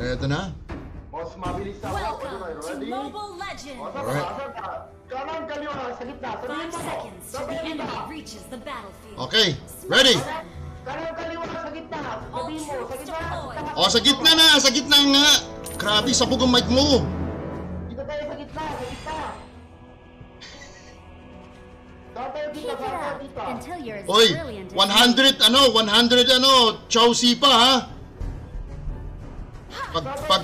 Eto na. Mas mabilis ako. Welcome to? Mobile Legends! Saan Alright. ka? Kanan, kaliwa, sa gitna. Sabihin Five mo. seconds till the enemy reaches the battlefield. Okay, ready? Kanan, kaliwa, sa gitna. Sabihin mo, sa gitna. sa gitna. O, sa gitna na, sa gitna nga. Grabe, sabog ang mic mo. Dito tayo sa gitna, sa gitna. Saan tayo dito, Keep it saan tayo up dito? until you're as Oy, brilliant as 100 ano, 100 ano, Chowsi pa ha. Pag, pag,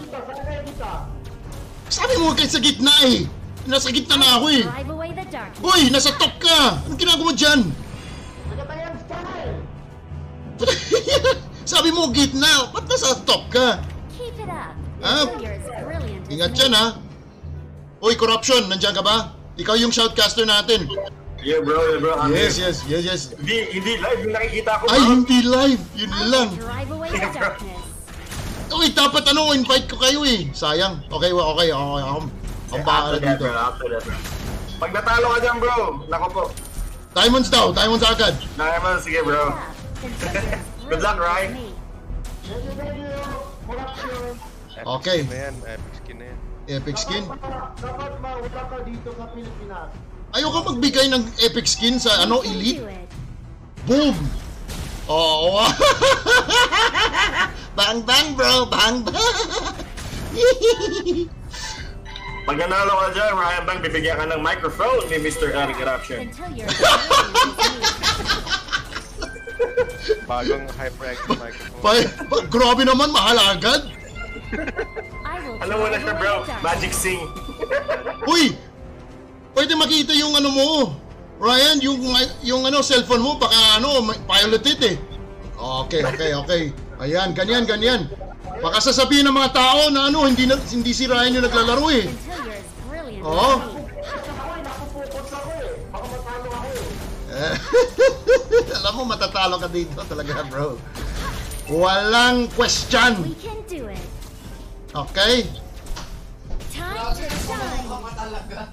sabi mo kayo sa gitna eh. Nasa gitna na ako eh. Uy, nasa top ka. Anong ginagawa dyan? Ang style? sabi mo gitna, ba't nasa top ka? Ah, as Ingat dyan ha. Uy, corruption, nandyan ka ba? Ikaw yung shoutcaster natin. Yeah bro, yeah bro. I'm Yes, yes, yes, yes. Hindi, hindi live yung nakikita ko. Ay, bro. hindi live. Yun lang. drive away the darkness. Uy, dapat ano, invite ko kayo eh. Sayang. Okay, okay, okay. Ako, ang bahala dito. Pag natalo ka dyan bro, nako po. Diamonds daw, diamonds agad. Naman, sige bro. Good luck, Ryan. Okay. Epic skin na yan, epic skin na yan. Epic skin. Dapat, mawala ka dito sa Pilipinas. Ayoko magbigay ng epic skin sa ano, elite. Boom! Oo. bang bang bro, bang bang. Pag nanalo ka dyan, Ryan Bang, bibigyan ka ng microphone ni Mr. Eric Eruption. Bagong HyperX microphone. pa, pa, grabe naman, mahal agad. Alam mo na siya bro. Magic Sing. Uy! Pwede makita yung ano mo. Ryan, yung yung ano cellphone mo baka ano may- piloted eh. Okay, okay, okay. Ayan, ganyan, ganyan. Baka sasabihin ng mga tao na ano hindi na, hindi si Ryan yung naglalaro eh. Oo. eh, Alam mo matatalo ka dito talaga, bro. Walang question. Okay? Time to shine.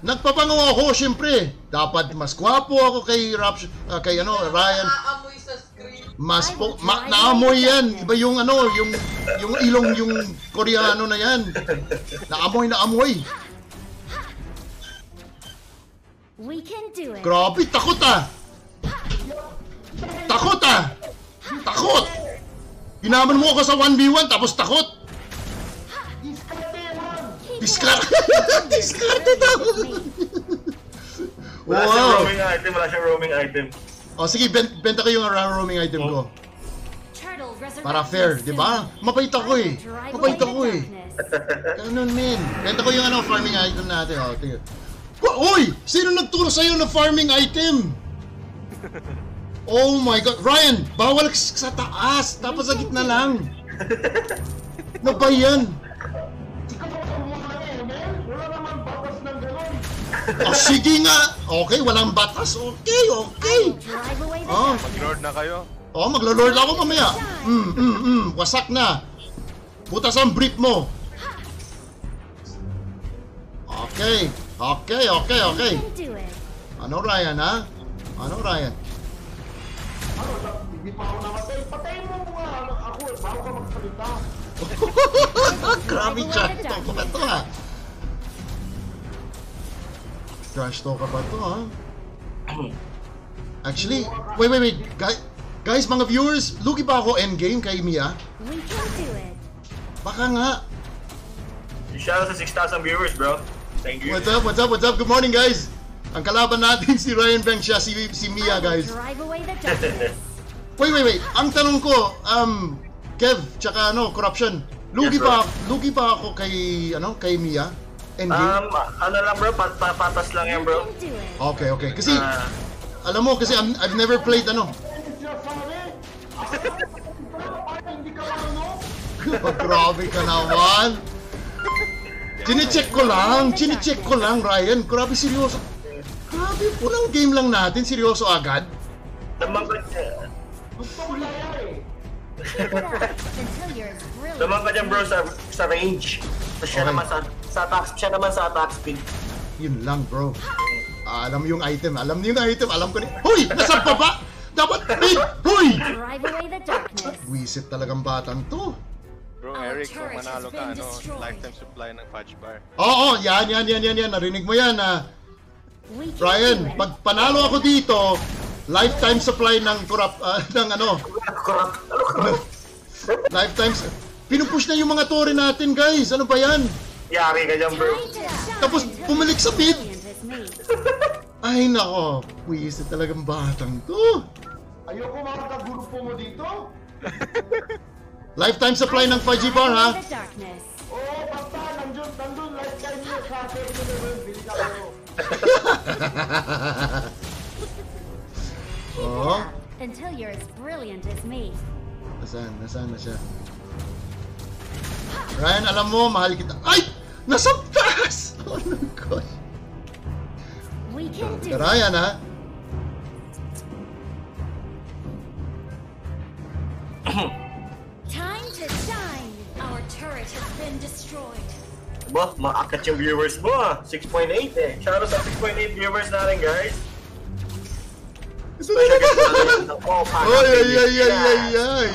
Nagpapangaw ako, syempre. Dapat mas gwapo ako kay Rap, ah, kay ano, Ryan. Naamoy sa screen. Mas po, ma, naamoy yan. Iba yung ano, yung yung ilong yung Koreano na yan. Naamoy na amoy. We can do it. Grabe, takot ah. Takot ah. Takot. Inaman mo ako sa 1v1 tapos takot. Discard. Discard daw. Wala siyang Wow. roaming item, wala siyang roaming item. O sige, ben- benta ko yung roaming item ko. Para fair, di ba? Mabait ako eh. Away ako eh. Ganun, men. Benta ko yung ano, farming item natin. O, tingnan. Uy! Sino nagturo sa'yo ng farming item? Oh my God. Ryan, bawal sa taas. Tapos sa gitna lang. Ano ba yan? Batas ng gano'n. O sige nga. Okay, walang batas. Okay, okay. Oh. Mag-lord na kayo. oh maglo-lord ako mamaya. Mm, mm, mm. Wasak na. Butas ang brief mo. Okay. Okay, okay, okay. Ano Ryan, ha? Ano Ryan? Ano, hindi pa ako namatay. Patayin mo mga ako eh. Bago ka magsalita. Grabe trash talk pa to ha. Trash talk pa to ha. Actually, wait, wait, wait. Guys, guys, mga viewers, lugi ba ako endgame kay Mia? We can do it. Baka nga. Shout out sa 6,000 viewers, bro. Thank you. What's up, what's up, what's up? Good morning, guys. Ang kalaban natin si Ryan Bank siya, si, si Mia, guys. Wait, wait, wait. Ang tanong ko, um, Kev, tsaka ano, corruption. Lugi Yes, bro. ba, lugi ba ako kay, ano, kay Mia? Endgame? Um, ano lang bro, pat pat- patas lang yan bro. Okay, okay. Kasi, Ah, alam mo, kasi I'm- I've never played, ano? Oh, grabe ka naman. Chine-check ko lang, chine-check ko lang, Ryan. Grabe, seryoso. Grabe, unang game lang natin, seryoso agad. Damang ka, Gusto ko lang yan bro sa, sa range. So, siya Okay. naman sa, sa attack, siya naman sa attack speed. Yun lang, bro. Ah, alam yung item, alam niyo yung item, alam ko ni... Hoy! Nasa baba! Dapat, wait! Hoy! Drive away the darkness. Wisit talagang batang to. Bro, Eric, kung manalo ka, ano, lifetime supply ng fudge bar. Oo, yan, yan, yan, yan, yan. Narinig mo yan, ha? Do it. pag panalo ako dito, lifetime supply ng kurap, ah, ng ano, Corrupt. Ano corrupt? lifetime, pinupush na yung mga tore natin, guys. Ano ba yan? Yari ka dyan, bro. Tapos bumalik sa me. Ay, nako. Pwisit talagang batang to. Ayoko mga kagrupo mo dito. Lifetime supply ng 5G bar, ha? Oo, basta, nandun, nandun, lifetime nyo sa 7-Eleven, bili na kayo. Oo. Until you're as brilliant as me. Nasaan? Nasaan na siya? Ryan, alam mo, mahal kita. Ay! Nasa taas! Oh my gosh. We can do ha? Time to shine. Our turret has been destroyed. Ba, maakat yung viewers mo ah. 6.8 eh. Shoutout sa 6.8 viewers natin, guys. Special guest natin. Oh, Oy, ay, ay, ay, ay, ay.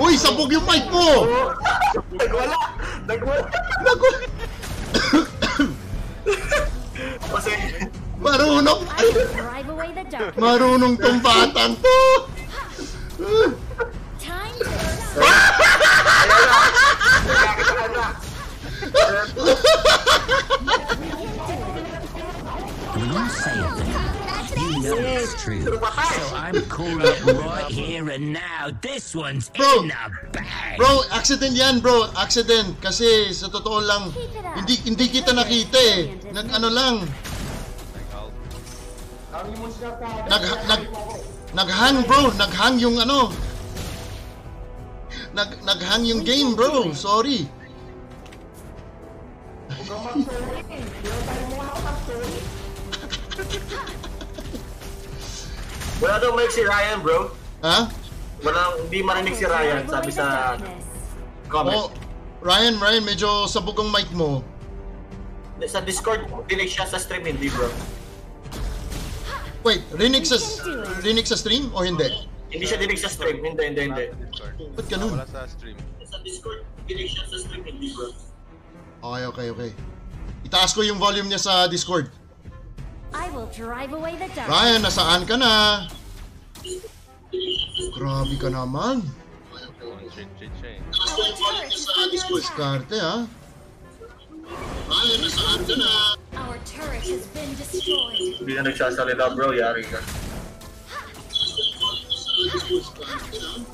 Uy, sabog yung mic mo! Nagwala! Nagwala! Naku! Kasi, Marunong! Marunong tong batang to! When you say that, you know it's true. So I'm Cora right here and now. This one's Bro. in the bag. Bro, accident yan bro, accident. Kasi sa totoo lang, hindi hindi kita nakita eh. Nag ano lang, nag, nag, naghang bro, naghang yung ano. Nag, naghang yung game bro, sorry. Wala daw mic si Ryan, bro. Ha? Wala, hindi marinig si Ryan, sabi sa comment. Oh, Ryan, Ryan, medyo sabog ang mic mo. Sa Discord, dinig siya sa stream, hindi, bro. Wait, rinig sa, rinig sa stream o hindi? Hindi siya dinig sa stream, hindi, hindi, hindi. Ba't ganun? Wala sa stream. Sa Discord, dinig siya sa stream, hindi, bro. Okay, okay, okay. Itaas ko yung volume niya sa Discord. I will drive away the darkness. Ryan, nasaan ka na? Grabe ka naman. Diskarte ha? Ryan, nasaan ka na? Our turret has been destroyed. Hindi na nagsasalita, bro, yari ka.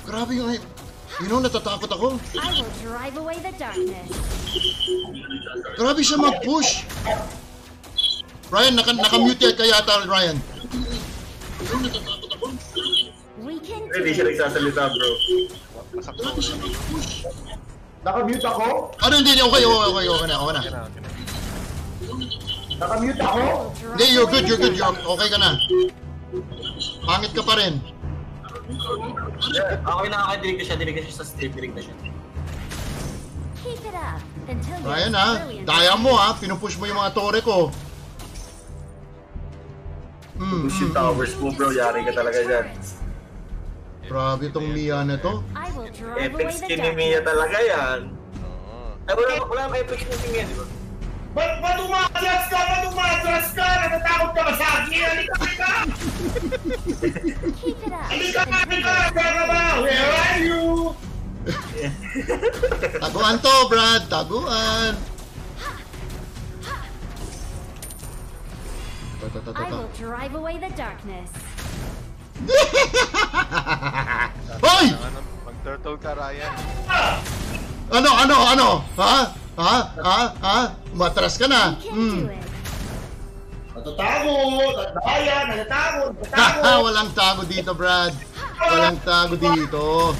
Grabe yung... You know, natatakot ako. I will drive away the darkness. Grabe siya mag-push. Ryan, naka, naka-mute yan kaya ata, Ryan. Hindi siya it. nagsasalita, bro. Nakamute ako? Ano, hindi, hindi, okay, okay, okay, okay na, okay na. Nakamute ako? Hindi, you're good, you're good, you're okay ka na. Pangit ka pa rin. Yeah, okay na, okay, dinig na siya, dinig na siya sa stream, dinig na siya. Keep it up until you're Ryan ha, daya mo ha, pinupush mo yung mga tore ko. Push yung hmm, hmm. towers mo, bro, yari ka talaga dyan. Grabe tong Mia na to. Epic skin ni Mia talaga yan. Oo. Ay, wala, wala kang epic skin ni Mia, di ba? Ba't ba't umatras ka? Ba't umatras ka? Natatakot ka ba sa akin? Halika, halika! Halika, halika! Saan ka ba? Where are you? Taguan to, Brad, taguan. Ta, ta, ta, I will drive away the darkness. Hoy! Ano, mag-turtle ka, Ryan. Ano, ano, ano? Ha? Ha? Ha? Ha? Matras ka na. We can Hmm. do it. Natatakot! Nandaya! Natatakot! Natatakot! walang tago dito, Brad. Walang tago dito.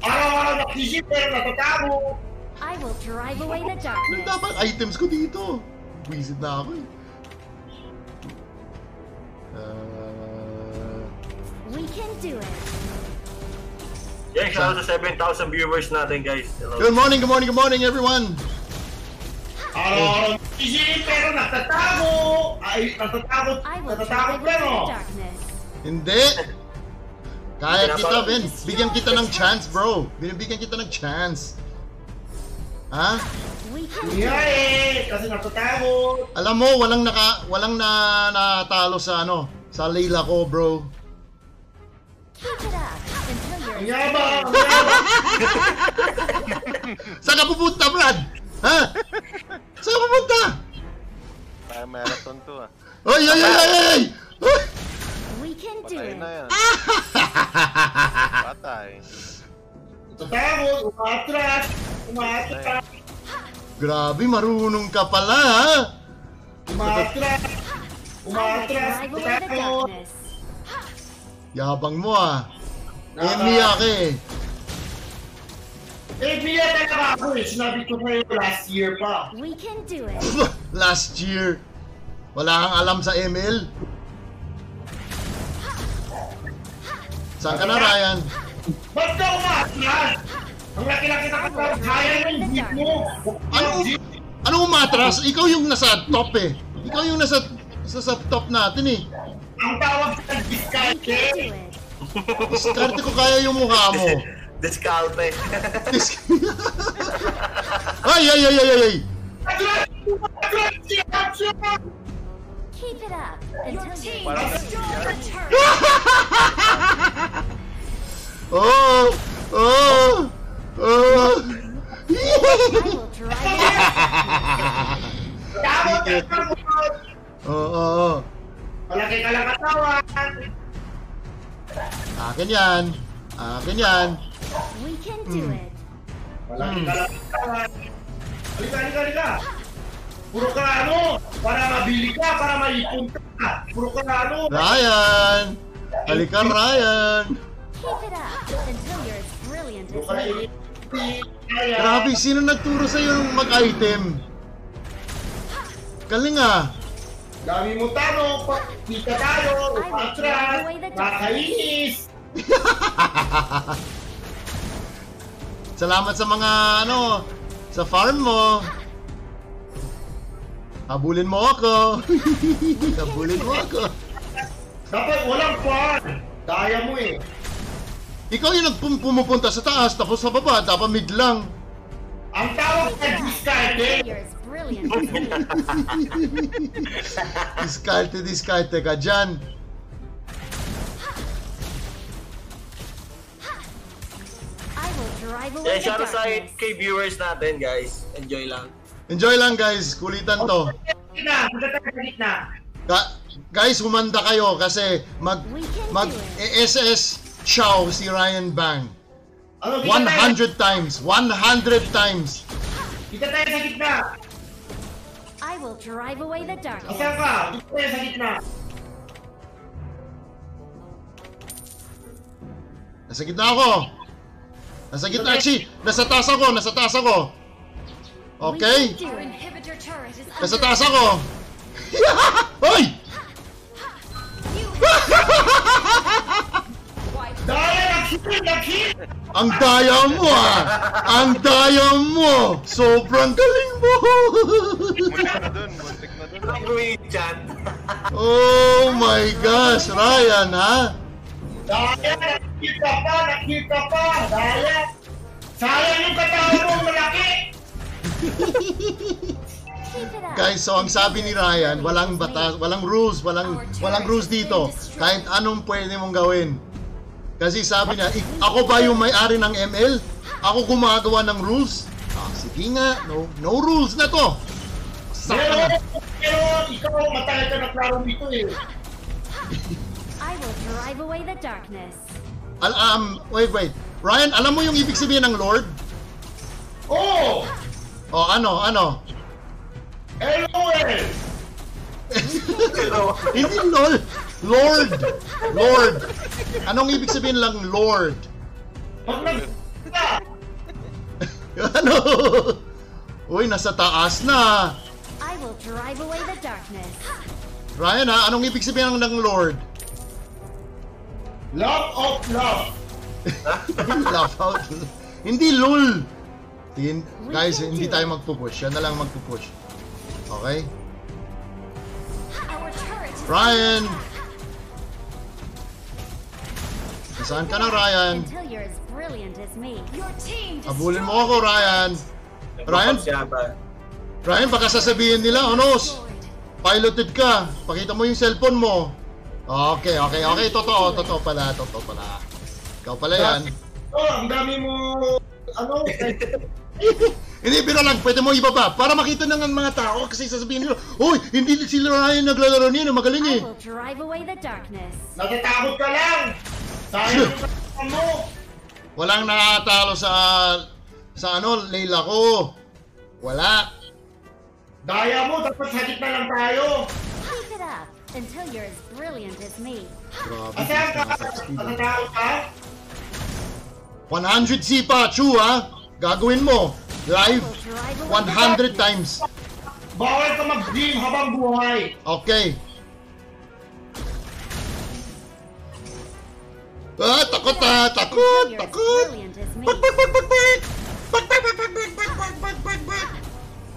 Araw-araw nakisip pero natatakot! I will drive away the Ano darkness. dapat items ko dito? Wisit na ako eh. Can do it. Yeah, shout out sa 7,000 viewers natin, guys. Hello. good morning, good morning, good morning, everyone. Araw-araw nakisip pero natatakot! Ay, natatakot! I will Natatakot pero! Hindi. Kaya kita, Ben. Bigyan kita ng chance, bro. Binibigyan kita ng chance. Ha? Nga eh, kasi natatakot. Alam mo, walang naka walang na natalo sa ano, sa Layla ko, bro. Ang yabang, ang yabang. Saan ka pupunta, Brad? Ha? Saan ka pupunta? Kaya marathon to ah. Oy, oy, oy, oy, oy! We can do Patay it. na yan. Patay. Natatakot, umatras, umatras, Grabe, marunong ka pala, ha? umatras, umatras, darkness. Yabang mo, ah. Emiyak eh. Eh, biya talaga ako eh. Sinabi ko sa'yo last year pa. We can do it. Last year. Wala kang alam sa ML? Saan ka na, Ryan? Ba't ka umatras? Ang laki-laki na katawan, kaya ng jeep mo. Ano? Ano umatras? Ikaw yung nasa top eh. Ikaw yung nasa sa, sa top natin eh. Ang tawag sa discount eh. Diskarte ko kaya yung mukha mo. Discalte. Dis- ay, ay, ay, ay, ay! Keep it up until nasiyan. Oh! Oh! Oh! Ka katawan! Oo, oo. Malaki ka lang katawan! Akin yan. Akin yan. We can do it. Malaki ka lang! Halika, halika, halika! Puro ka ano? Para mabili ka, para maipon ka! Puro ka ano? Ryan! Halika, Ryan! Keep it up until you're as brilliant as me. Grabe, sino nagturo sa'yo ng mag-item? Galing ah. Dami mo tanong, pa- kita tayo, upatras, nakainis! Salamat sa mga ano, sa farm mo. Habulin mo ako. Habulin mo ako. Dapat walang pan! Daya mo eh! Ikaw yung nagpum- pumupunta sa taas, tapos sa baba, dapat mid lang. Ang tawag sa discard eh! You're as brilliant. Diskarte, diskarte ka dyan. I will drive away the shout out sa kay viewers natin, guys. Enjoy lang. Enjoy lang guys, kulitan to. Gitna! Ga- guys, humanda kayo kasi mag mag. SS chow si Ryan Bang. Ano, kita tayo! 100 times, 100 times. Kita tayo sa gitna! I will drive away the darkness. Asan ka? Kita tayo sa gitna! Nasa gitna ako. Nasa gitna, actually, nasa taas ako, nasa taas ako. Okay? Nasa taas ako. Hoy! Ang daya mo ah! Ang daya mo! Sobrang galing mo! Muntik na dun, muntik chat. oh my gosh, Ryan ha? Daya! Nag-hit ka pa! Nag-hit ka pa! Daya! Sayang yung katawan mo malaki! Guys, so ang sabi ni Ryan, walang batas, walang rules, walang walang rules dito. Kahit anong pwede mong gawin. Kasi sabi niya, "Ik- ako ba yung may-ari ng ML? Ako gumagawa ng rules? Ah, sige nga, no, no rules na to. Saka Pero, na. pero ikaw matagal ka naglaro dito eh. I will drive away the darkness. Al um, wait, wait. Ryan, alam mo yung ibig sabihin ng Lord? Oh! O ano, ano? LOL! Hindi LOL. Lord. Lord. Anong ibig sabihin lang Lord? Ano? Uy, nasa taas na. I will drive away the darkness. Ryan ha, anong ibig sabihin ng Lord? Love of love! Laugh out. hindi lul. Hin- guys, hindi tayo magpupush. Siya na lang magpupush. Okay? Ryan! Saan ka na, Ryan? Until you're as brilliant as me. Your team Abulin mo ako, Ryan. Ryan? Ryan, baka sasabihin nila, ano, Destroyed. piloted ka. Pakita mo yung cellphone mo. Okay, okay, okay. Totoo, totoo pala, totoo pala. Ikaw pala yan. Oh, ang dami mo, ano, Hindi, pero lang, pwede mo ibaba para makita ng mga tao kasi sasabihin nila, Uy, hindi sila Ryan naglalaro niya, magaling I eh. will drive away the darkness. natatakot ka lang. Mo. Walang nakatalo sa, sa ano, Layla ko. Wala. Daya mo, dapat sa gitna lang tayo. Keep it up until you're as brilliant as me. Grabe. Asahan ka, natatakot ka? 100 sipa, Chu ha? Gagawin mo. Live will drive away the 100 darkness. times. Bawal ka mag-dream habang buhay. Okay.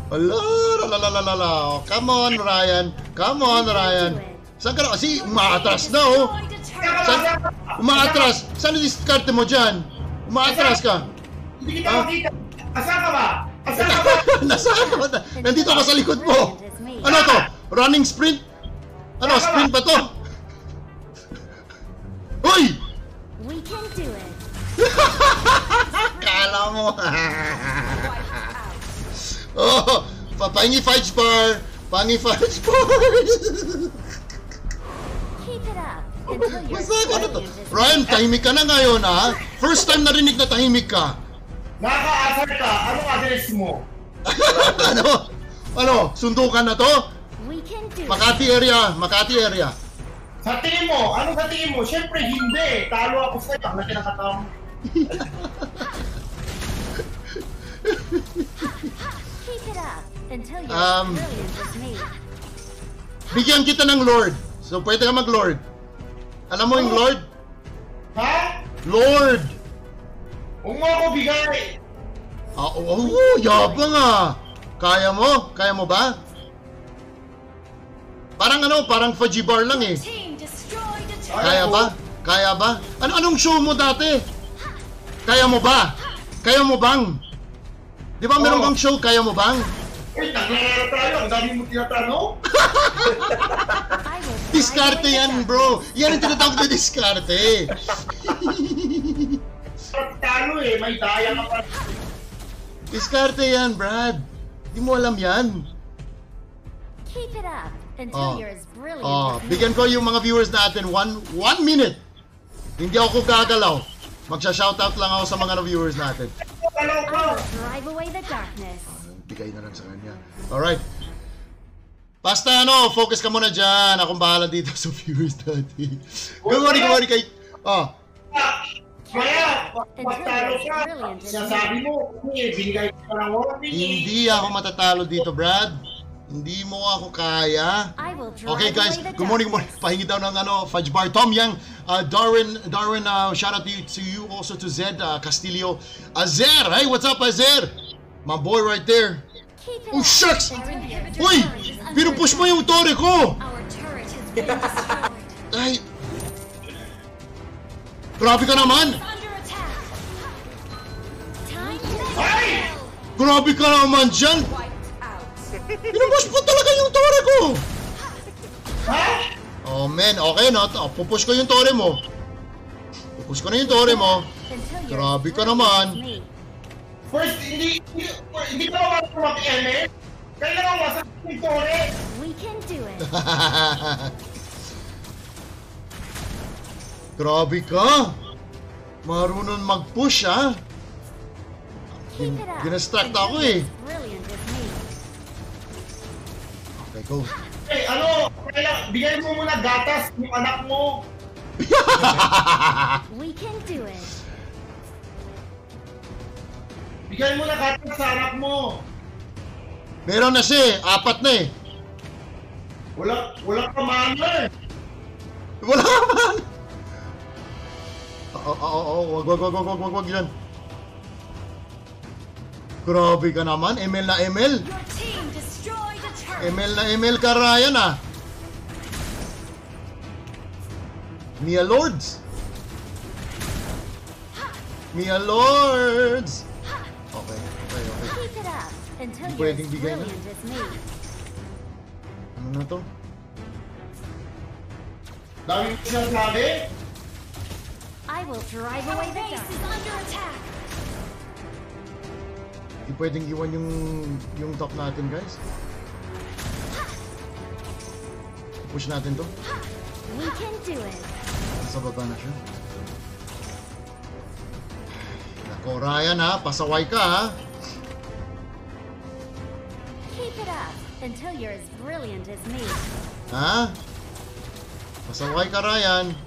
Ala, la, la, la, la, la. Oh, Come on, Ryan. Come on, Ryan. Saan ka na? Kasi umaatras na, oh. Saan? Umaatras. Saan yung diskarte mo dyan? Umaatras ka. Hindi kita Ah? makita. Asan ka ba? Asan ka ba? Nasaan ka ba? Nandito ka sa likod mo. Ano to? Running sprint? Ano, sprint ba to? Uy! Can do it. Kala mo. oh, papangi fight bar. Pangi fight bar. Keep it up Basta ka na to. Ryan, tahimik ka na ngayon ha. First time narinig na tahimik ka. Nakaka-asar ka. Anong address mo? ano? Ano? Sundukan na to? Makati area. Makati area. Sa tingin mo, ano sa tingin mo? Siyempre hindi. Talo ako sa'yo. Ang laki ng katawan mo. Keep it up until you're Um. Bigyan kita ng Lord. So pwede ka mag-Lord. Alam mo yung Lord? Ha? Lord! Huwag mo ako bigay. Ah, oh, oh, yabang ah. Kaya mo? Kaya mo ba? Parang ano, parang Fajibar lang eh. Kaya ba? Kaya ba? Ano anong show mo dati? Kaya mo ba? Kaya mo bang? Di ba meron Oo. kang show, kaya mo bang? Uy, naglalaro tayo. Ang dami mo tinatanong. Diskarte yan, bro. Yan ang tinatawag na diskarte. Talo eh. May daya ka pa. Diskarte yan, Brad. Di mo alam yan. Keep it up Oh. you're as brilliant Oh, as me. bigyan ko yung mga viewers natin one, one minute. Hindi ako gagalaw. Magsha-shoutout lang ako sa mga viewers natin. Ka. drive away the darkness. Bigay na lang sa kanya. Alright. Basta ano, focus ka muna dyan. Akong bahala dito sa viewers natin. Good morning, good morning kay... Oh, Kaya, pag talo ka, sinasabi mo, eh, binigay ko ng warning. hindi ako matatalo dito, Brad. Hindi mo ako kaya. Okay guys, good morning, good morning. Pahingi daw ng ano, Fudge Bar. Tom Yang, uh, Darwin, Darwin, uh, shout out to you, to you also to Zed uh, Castillo. Azer, hey, what's up, Azer? My boy right there. Oh, shucks! Uy! Pinupush mo yung tore ko! Ay! Grabe ka naman! Ay! Grabe ka naman dyan! Pinupush mo talaga yung tore ko! Ha? Oh man, okay no? Oh, pupush ko yung tore mo. Pupush ko na yung tore mo. Grabe ka naman. First, hindi, hindi, hindi ka naman mag-MS. Kailangan wasak yung tore. We can do it. Grabe ka! Marunong mag-push ah! It up Ginastract ako eh. Okay, go. Eh, ano, kailangan, bigay mo muna gatas yung anak mo. We can do it. Bigay mo na gatas sa anak mo. Meron na siya eh. Apat na eh. Wala, wala ka mana eh. Wala man! Oo, oo, oo. Wag, wag, wag, wag, wag, wag, wag yan. Grabe ka naman. ML na ML. ML na ML ka, Ryan ah. Mia Lords. Mia Lords! Okay, okay, okay. Hindi pwedeng bigay na. Ano na to? Dami ko sinasabi. I will drive away the dark. Pwedeng iwan yung, yung top natin, guys. Push natin to. We can do it. Nasa baba na siya. Nako, Ryan ha. Pasaway ka ha. Keep it up until you're as brilliant as me. Ha? Pasaway ka, Ryan.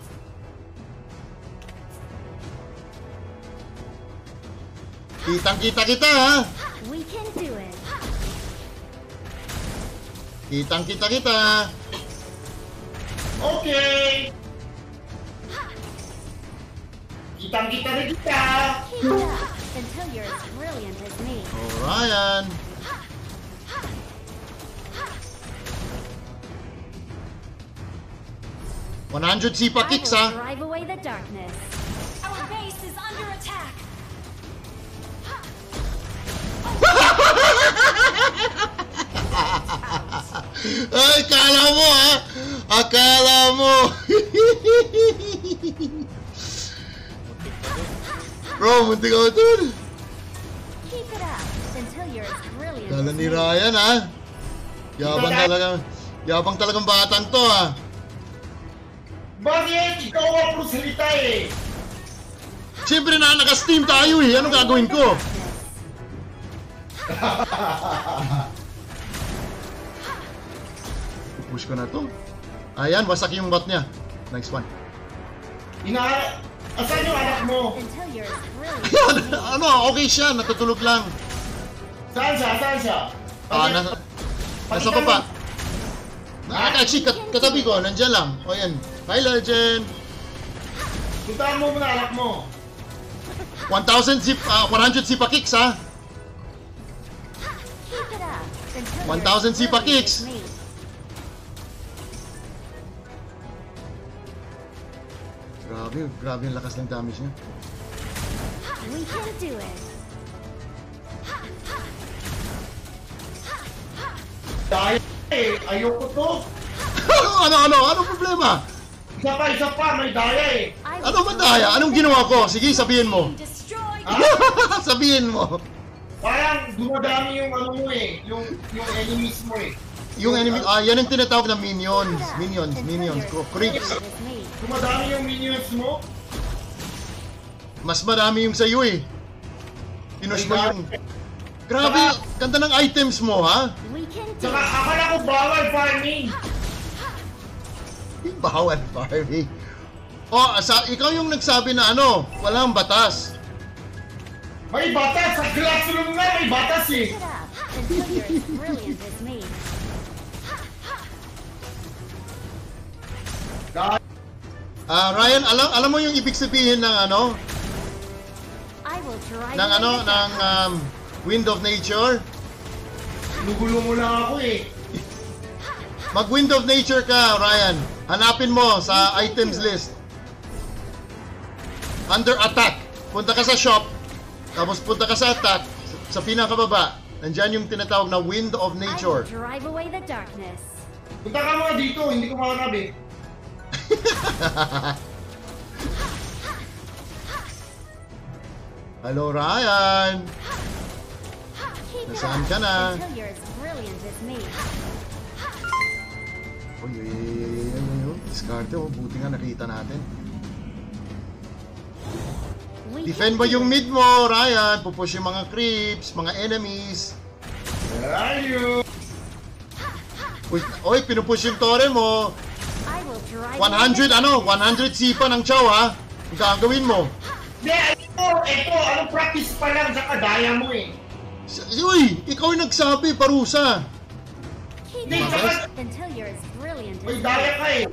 Kitang-kita kita ha. We can do it. Kitang-kita kita. Okay. Kitang-kita rin kita. Keep it up until you're as brilliant as me. Oh, Ryan. One hundred sipa I kicks will ha. drive away the darkness. Our base is under attack. Ay, kala mo ha. Akala mo. Bro, munti ka dun. Keep it up until you're as brilliant Kala ni. Ryan ha. Yabang talaga. Yabang talagang batang to ha. Bakit? Ikaw ang prosalita eh. Siyempre na naka-steam tayo eh. Anong gagawin ko? Push ko na to. Ayan, wasak yung bot niya. Next one. Ina... Asan yung anak mo? Ayan, ano, okay siya. Natutulog lang. Saan siya? Saan siya? Ah, nasa, nasa baba. Ah, actually, kat katabi ko. Nandyan lang. O yan. Hi, Legend. Puntahan mo muna anak mo. 1,000 zip, ah, 100 zipa kicks ha. Keep it up until 1,000 you're as sipa brilliant kicks. Grabe, grabe yung lakas ng damage niya. We can do it. Dahil eh. Ayoko to. ano, ano, ano problema? Isa pa, isa pa. May daya eh. Ano ba daya? Anong ginawa ko? Sige, sabihin mo. Sabihin mo. Parang dumadami yung ano mo eh. Yung, yung enemies mo eh. Yung enemy, ah, yan ang tinatawag na minions. Minions, minions. Creeps. Dumadami yung minions mo. Mas marami yung sa'yo eh. Pinush mo yung... Grabe, ganda ng items mo ha. We can do Saka akala ko bawal farming. Bawal, Barbie. Oh, sa, ikaw yung nagsabi na ano, walang batas. May batas. Sa classroom nga may batas eh. It up until you're as brilliant as me. Dahil Ah, Ryan, alam alam mo yung ibig sabihin ng ano, ng ano, ng um, Wind of Nature? Nugulo mo lang ako eh. Mag Wind of Nature ka, Ryan. Hanapin mo sa items list. Under attack. Punta ka sa shop. Tapos punta ka sa attack. Sa pinakababa. Nandyan yung tinatawag na Wind of Nature. Punta ka mga dito. Hindi ko mahanap eh. Hello, Ryan. Nasaan ka na? Uy, uy, uy, uy, uy, uy, uy. Diskarte, oh. Buti nga nakita natin. Defend mo yung mid mo, Ryan. Pupush yung mga creeps, mga enemies. Where are you? Uy, oy, pinupush yung tore mo. 100, the ano? 100 sipa ng chow, ha? Ang gagawin mo. Hindi, ito, ito. Anong practice pa lang sa kadaya mo eh. S- Uy, ikaw yung nagsabi, parusa. Hindi, it saka up until you're as brilliant as may daya ka eh.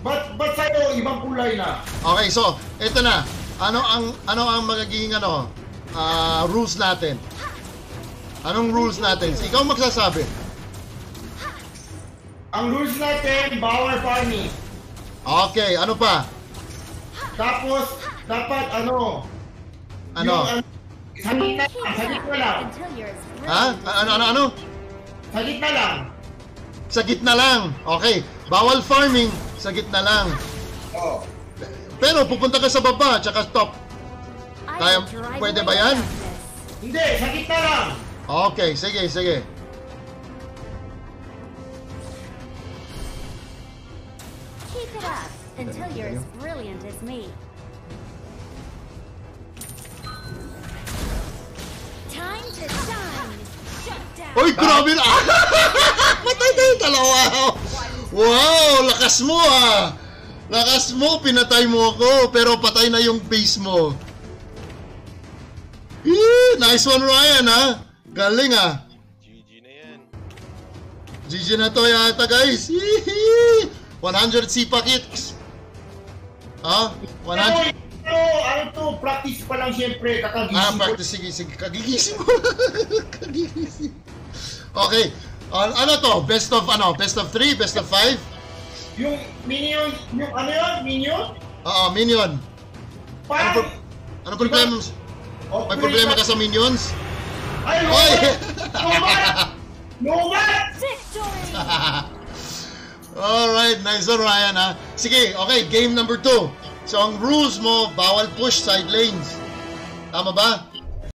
Ba't, ba't sa'yo ibang kulay na? Okay, so, eto na. Ano ang ano ang magiging ano ah, rules natin? Anong rules natin? Ikaw magsasabi. Ang rules natin, bawal farming. Okay, ano pa? Tapos, dapat ano, Ano? Yung, sa gitna, sa gitna lang. Ha? Ano, ano, ano? Sa gitna lang. Sa gitna lang. Okay. Bawal farming. Sa gitna lang. Oh. Pero pupunta ka sa baba, tsaka top. I Kaya- pwede ba yan? Hindi, sa gitna lang. Okay, sige, sige. It up until you're as brilliant as me. Time to shine. Shut down. Uy, grabe na! Patay tayo dalawa! Wow, lakas mo ah! Lakas mo, pinatay mo ako, pero patay na yung base mo. Eh, nice one, Ryan, ha? Galing, ah. GG na yan. GG na to yata, guys. Hihi! 100 sipa kicks. Ah, 100... Pero, ano to, practice pa lang siyempre. Kakagising Ah, practice. Sige, sige. Kagigising mo. Kagigising. Okay. An- ano to? Best of ano? Best of 3? Best of 5? Yung minion, yung ano yun, minion? Oo, minion. Ano, Parang, pro- ano problema? oh, May problema ka sa minions? Ay, no, Oy! no, man! No, man! Victory! Alright, nice one Ryan ha. Sige, okay, game number 2. So ang rules mo, bawal push side lanes. Tama ba?